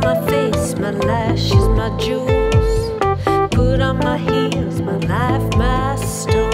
my face, my lashes, my jewels. Put on my heels, my life, my story.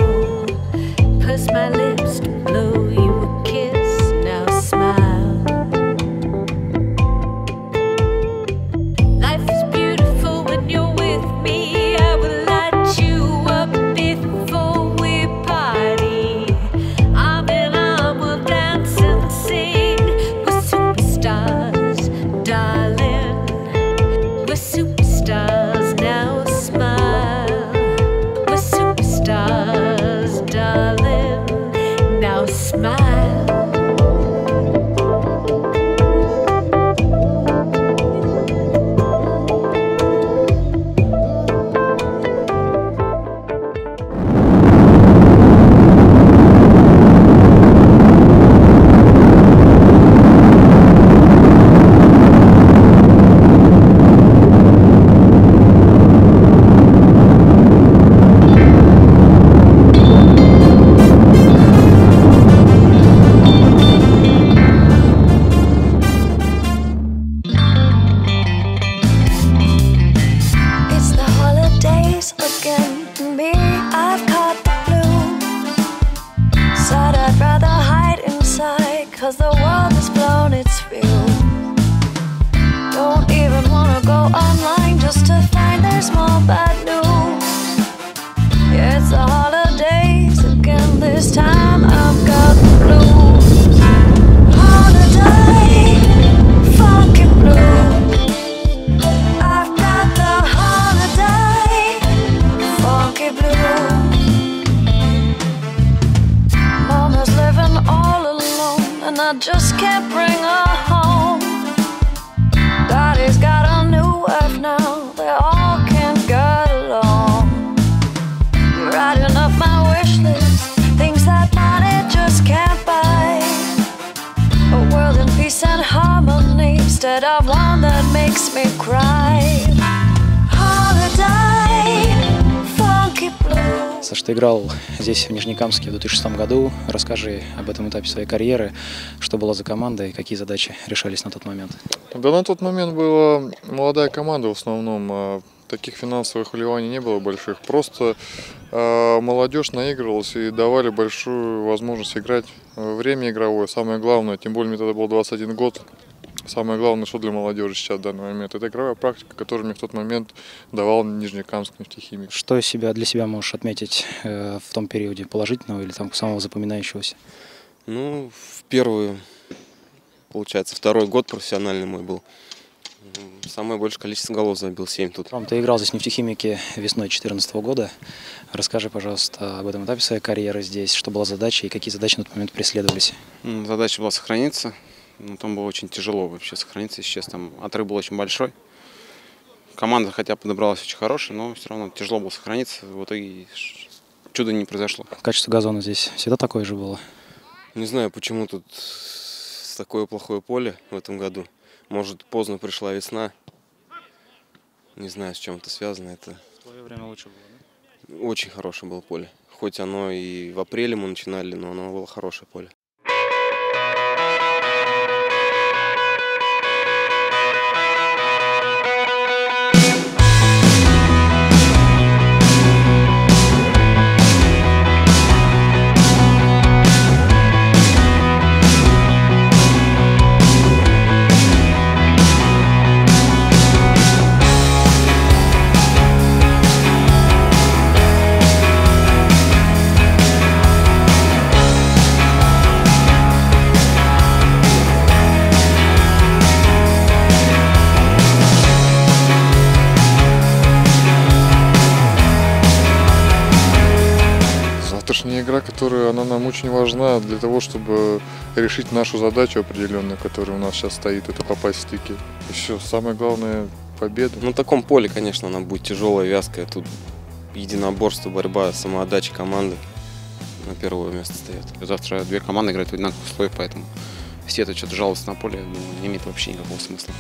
Cause the world has blown its view. Don't even wanna go online just to find there's more bad news. I just can't bring her home. Daddy's got a new wife now, they all can't get along. Writing up my wish list, things that money just can't buy. A world in peace and harmony instead of one that makes me cry. Саш, ты играл здесь, в Нижнекамске, в 2006 году. Расскажи об этом этапе своей карьеры. Что была за команда и какие задачи решались на тот момент? Да на тот момент была молодая команда в основном. а Таких финансовых вливаний не было больших. Просто а, молодежь наигрывалась и давали большую возможность играть. А, Время игровое, самое главное. Тем более мне тогда был 21 год. Самое главное, что для молодежи сейчас в данный момент. Это игровая практика, которую мне в тот момент давал Нижнекамск нефтехимик. Что себя, для себя можешь отметить э, в том периоде положительного или там самого запоминающегося? Ну, в первую, получается, второй год профессиональный мой был. Самое большее количество голов забил 7 тут. Ром, ты играл здесь в нефтехимике весной 2014 года. Расскажи, пожалуйста, об этом этапе своей карьеры здесь. Что была задача и какие задачи на тот момент преследовались? Задача была сохраниться. Но там было очень тяжело вообще сохраниться, если честно. Там отрыв был очень большой. Команда хотя подобралась очень хорошая, но все равно тяжело было сохраниться. В итоге чуда не произошло. Качество газона здесь всегда такое же было? Не знаю, почему тут такое плохое поле в этом году. Может, поздно пришла весна. Не знаю, с чем это связано. Это В твое время лучше было, очень хорошее было поле. Хоть оно и в апреле мы начинали, но оно было хорошее поле. Игра, которая она нам очень важна для того, чтобы решить нашу задачу определенную, которая у нас сейчас стоит, это попасть в стыки. Еще самое главное победа. На таком поле, конечно, она будет тяжелая, вязкая. Тут единоборство, борьба, самоотдача команды на первое место стоят. Завтра две команды играют в одинаковых условиях, поэтому все это что-то жаловаться на поле, думаю, не имеет вообще никакого смысла.